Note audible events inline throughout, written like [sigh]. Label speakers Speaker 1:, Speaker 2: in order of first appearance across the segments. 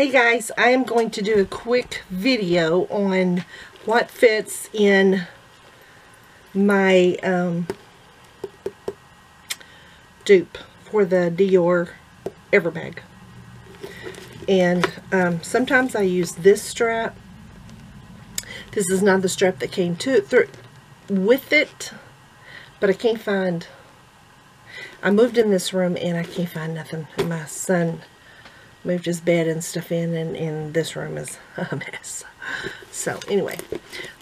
Speaker 1: Hey guys, I am going to do a quick video on what fits in my um, dupe for the Dior Everbag. And um, sometimes I use this strap. This is not the strap that came to through with it, but I can't find. I moved in this room and I can't find nothing. My son moved his bed and stuff in and, and this room is [laughs] a mess. So anyway,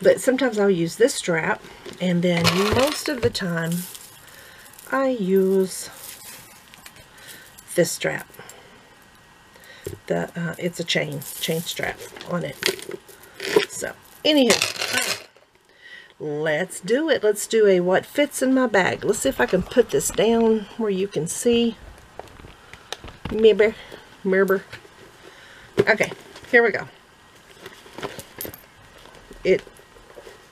Speaker 1: but sometimes I'll use this strap and then most of the time I use this strap. The uh, It's a chain, chain strap on it. So anywho, let's do it. Let's do a what fits in my bag. Let's see if I can put this down where you can see. Maybe. Merber. Okay, here we go. It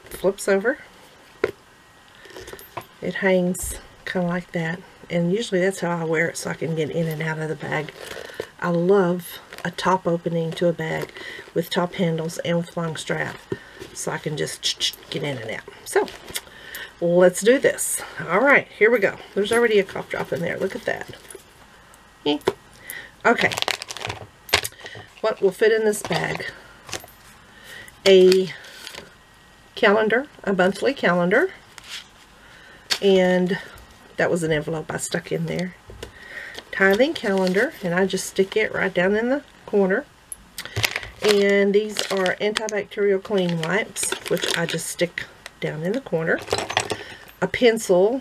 Speaker 1: flips over. It hangs kind of like that. And usually that's how I wear it so I can get in and out of the bag. I love a top opening to a bag with top handles and with long strap so I can just get in and out. So, let's do this. Alright, here we go. There's already a cough drop in there. Look at that. Okay. What will fit in this bag? A calendar, a monthly calendar. And that was an envelope I stuck in there. Tithing calendar, and I just stick it right down in the corner. And these are antibacterial clean wipes, which I just stick down in the corner. A pencil,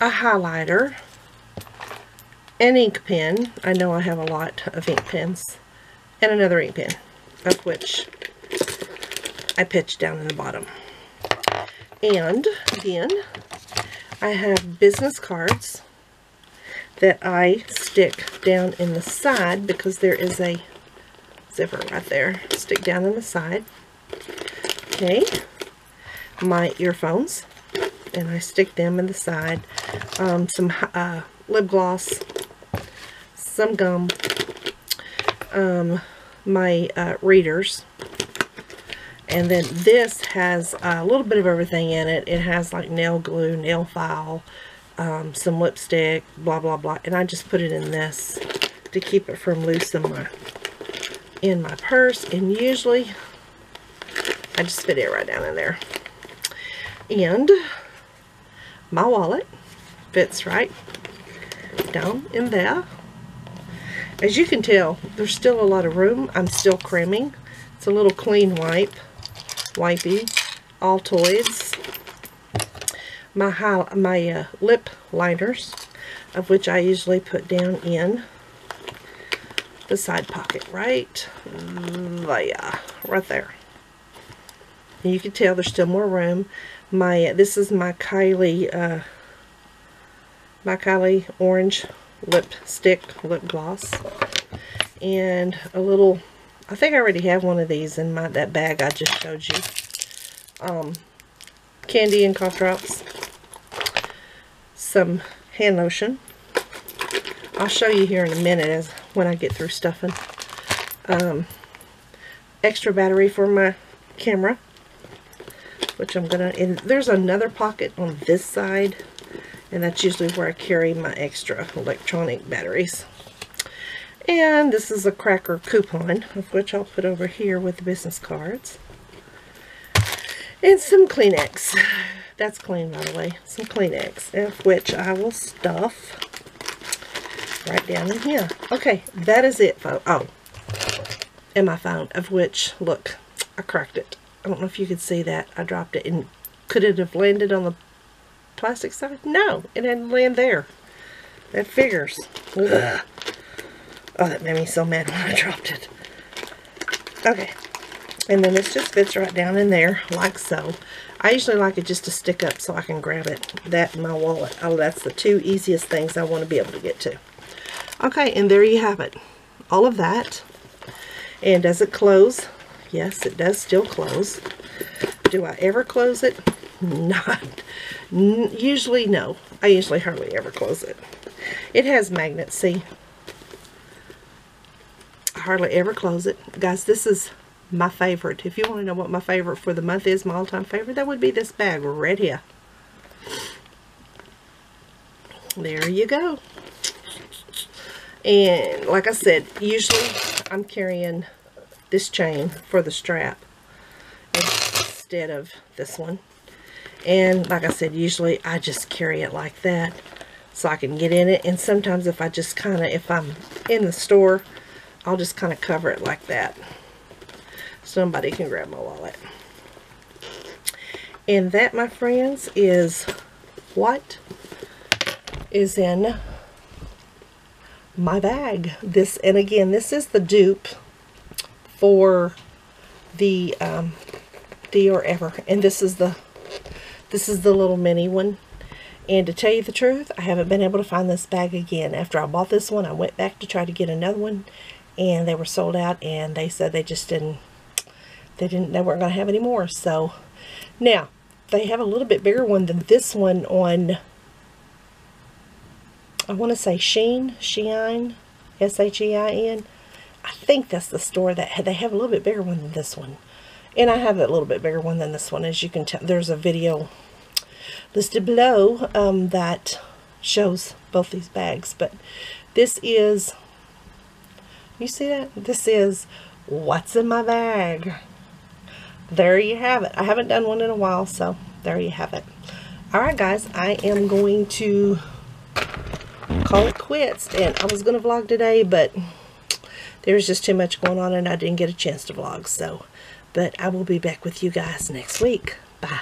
Speaker 1: a highlighter, an ink pen. I know I have a lot of ink pens. And another ink pen, of which I pitched down in the bottom. And again, I have business cards that I stick down in the side because there is a zipper right there. Stick down in the side. Okay. My earphones. And I stick them in the side. Um, some uh, lip gloss some gum, um, my uh, readers, and then this has a little bit of everything in it. It has like nail glue, nail file, um, some lipstick, blah, blah, blah. And I just put it in this to keep it from loose in my, in my purse. And usually I just fit it right down in there. And my wallet fits right down in there. As you can tell, there's still a lot of room. I'm still cramming. It's a little clean wipe, wipey, Altoids. My, high, my uh, lip liners, of which I usually put down in the side pocket, right there, right there. And you can tell there's still more room. My This is my Kylie, uh, my Kylie orange lipstick lip gloss. And a little I think I already have one of these in my that bag I just showed you. Um, candy and cough drops. Some hand lotion. I'll show you here in a minute as when I get through stuffing. Um, extra battery for my camera which I'm gonna and there's another pocket on this side and that's usually where I carry my extra electronic batteries. And this is a cracker coupon, of which I'll put over here with the business cards. And some Kleenex. [laughs] That's clean, by the way. Some Kleenex, of which I will stuff right down in here. Okay, that is it, folks. Oh, and my phone, of which, look, I cracked it. I don't know if you could see that. I dropped it. And could it have landed on the plastic side? No, it didn't land there. That figures. Ugh. Oh, that made me so mad when I [laughs] dropped it. Okay. And then this just fits right down in there, like so. I usually like it just to stick up so I can grab it. That and my wallet. Oh, that's the two easiest things I want to be able to get to. Okay, and there you have it. All of that. And does it close? Yes, it does still close. Do I ever close it? Not. Usually, no. I usually hardly ever close it. It has magnets, see? hardly ever close it. Guys, this is my favorite. If you want to know what my favorite for the month is, my all-time favorite, that would be this bag right here. There you go. And like I said, usually I'm carrying this chain for the strap instead of this one. And like I said, usually I just carry it like that so I can get in it. And sometimes if I just kind of, if I'm in the store, I'll just kind of cover it like that. Somebody can grab my wallet. And that, my friends, is what is in my bag. This, and again, this is the dupe for the um, Dior Ever. And this is the, this is the little mini one. And to tell you the truth, I haven't been able to find this bag again. After I bought this one, I went back to try to get another one. And they were sold out. And they said they just didn't, they didn't, they weren't going to have any more. So, now, they have a little bit bigger one than this one on I want to say Sheen, Shein, S-H-E-I-N. I think that's the store that they have a little bit bigger one than this one. And I have a little bit bigger one than this one. As you can tell, there's a video listed below um, that shows both these bags. But this is, you see that? This is what's in my bag. There you have it. I haven't done one in a while, so there you have it. Alright guys, I am going to call it quits. And I was going to vlog today, but there was just too much going on and I didn't get a chance to vlog. So, but I will be back with you guys next week. Bye.